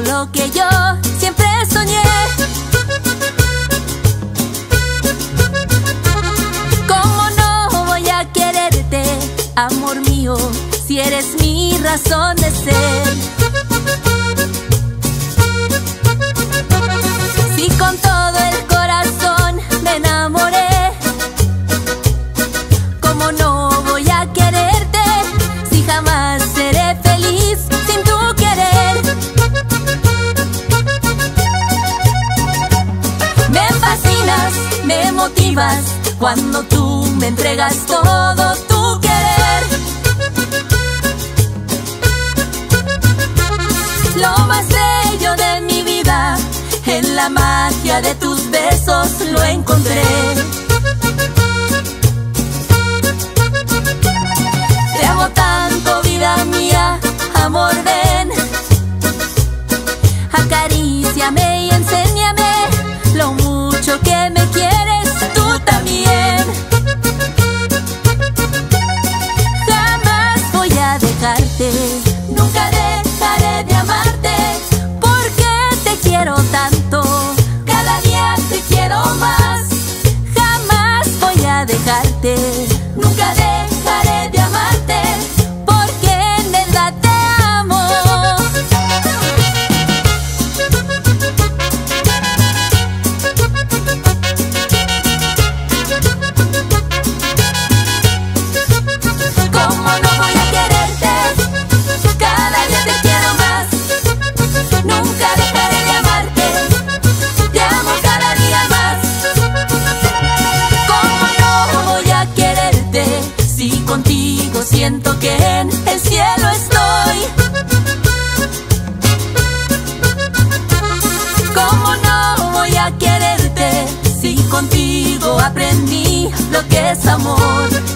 lo que yo siempre soñé. ¿Cómo no voy a quererte, amor mío, si eres mi razón de ser? Cuando tú me entregas todo tu querer. Lo más bello de mi vida, en la magia de tus besos lo encontré. Te amo tanto, vida mía, amor, ven. Acaríciame y enséñame lo mucho que siento que en el cielo estoy. ¿Cómo no voy a quererte? Si contigo aprendí lo que es amor.